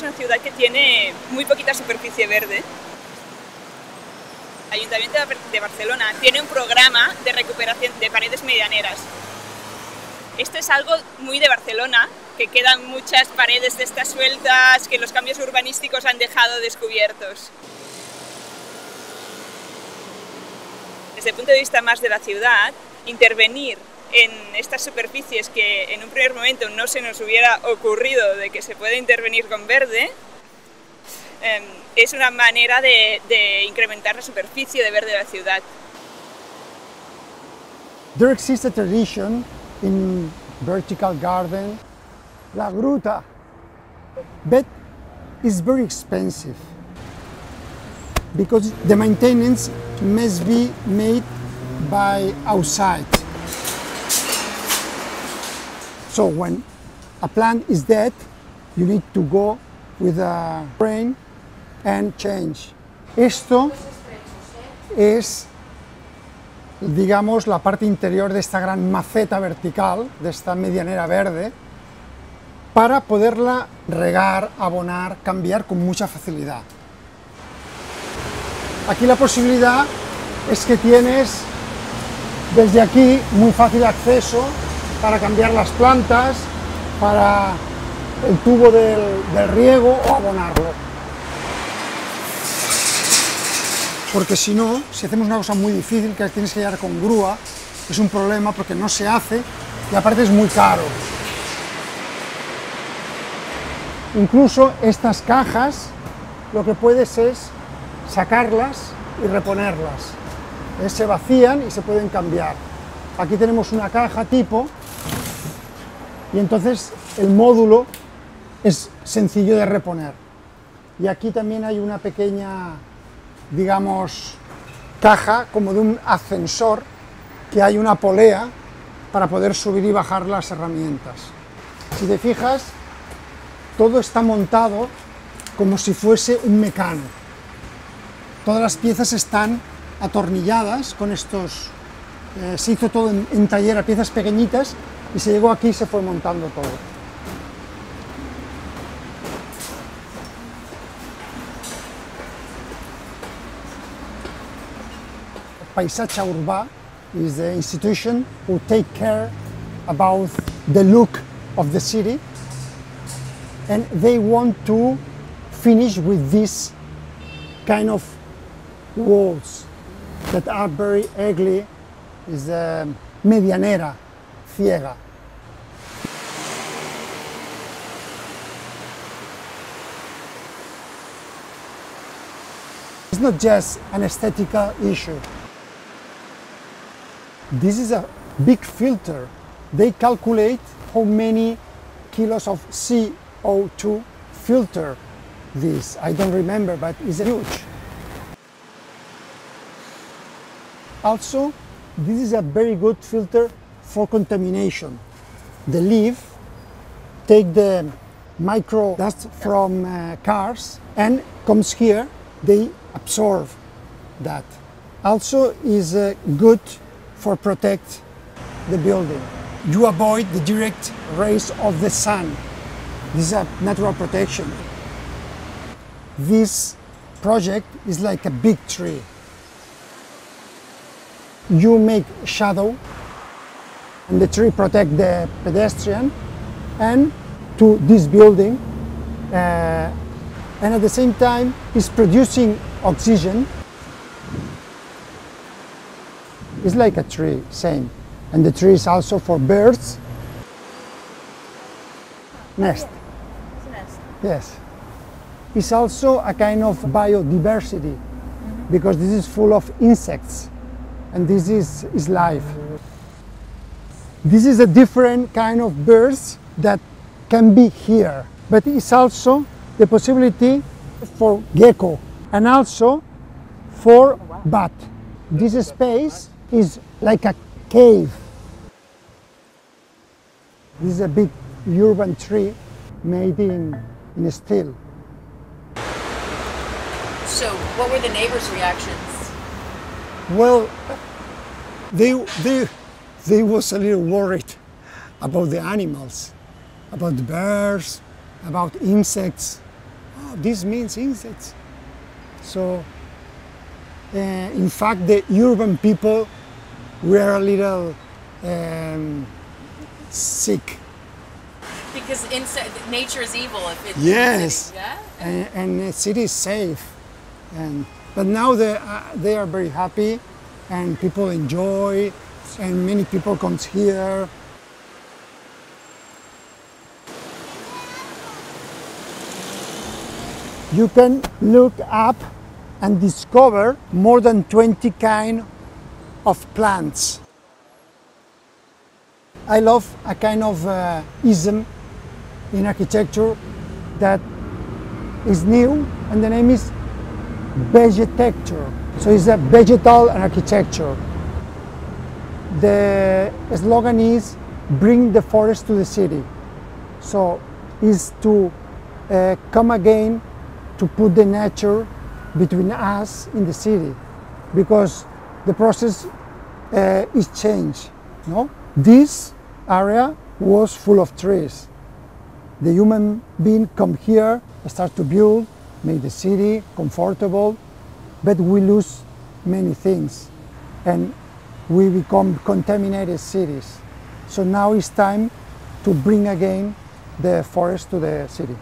es una ciudad que tiene muy poquita superficie verde. El Ayuntamiento de Barcelona tiene un programa de recuperación de paredes medianeras. Esto es algo muy de Barcelona, que quedan muchas paredes de estas sueltas que los cambios urbanísticos han dejado descubiertos. Desde el punto de vista más de la ciudad, intervenir en estas superficies que en un primer momento no se nos hubiera ocurrido de que se puede intervenir con verde, eh, es una manera de, de incrementar la superficie de verde de la ciudad. There exists a tradition in vertical garden, la gruta, but it's very expensive because the maintenance must be made by outside. So when a plant is dead, you need to go with a crane and change. Esto es, digamos, la parte interior de esta gran maceta vertical, de esta medianera verde, para poderla regar, abonar, cambiar con mucha facilidad. Aquí la posibilidad es que tienes desde aquí muy fácil acceso para cambiar las plantas, para el tubo del, riego o abonarlo. Porque si no, si hacemos una cosa muy difícil que tienes que llevar con grúa, es un problema porque no se hace y aparte es muy caro. Incluso estas cajas, lo que puedes es sacarlas y reponerlas. Eh, Se vacían y se pueden cambiar. Aquí tenemos una caja tipo y entonces el módulo es sencillo de reponer. Y aquí también hay una pequeña, digamos, caja como de un ascensor que hay una polea para poder subir y bajar las herramientas. Si te fijas, todo está montado como si fuese un mecano. Todas las piezas están atornilladas con estos... eh, se hizo todo en, en taller a piezas pequeñitas y se llegó aquí y se fue montando todo. Paisatge Urbà is the institution who take care about the look of the city and they want to finish with this kind of walls that are very ugly is the medianera ciega. It's not just an aesthetical issue. This is a big filter. They calculate how many kilos of CO2 filter this. I don't remember, but it's huge. Also, this is a very good filter for contamination. The leaf take the micro dust from uh, cars and comes here, they absorb that. Also is uh, good for protect the building. You avoid the direct rays of the sun. This is a natural protection. This project is like a big tree. You make shadow and the tree protect the pedestrian and to this building uh, and at the same time is producing oxygen. It's like a tree same and the tree is also for birds. Nest. Yes. It's also a kind of biodiversity because this is full of insects and this is, is life this is a different kind of birds that can be here, but it's also the possibility for gecko and also for bat. This space is like a cave. This is a big urban tree made in, in steel. So, what were the neighbors' reactions? Well, they, they, they was a little worried about the animals, about the birds, about insects, oh, this means insects. So, uh, in fact, the urban people were a little um, sick. Because inside, nature is evil if it's Yes. Yeah. and, and the city is safe. And but now they uh, they are very happy, and people enjoy, and many people comes here. You can look up and discover more than 20 kind of plants. I love a kind of uh, ism in architecture that is new and the name is vegitecture. So it's a vegetal architecture. The slogan is bring the forest to the city. So is to uh, come again to put the nature between us in the city because the process uh, is change. No? This area was full of trees the human being come here, start to build, make the city comfortable, but we lose many things and we become contaminated cities. So now it's time to bring again the forest to the city.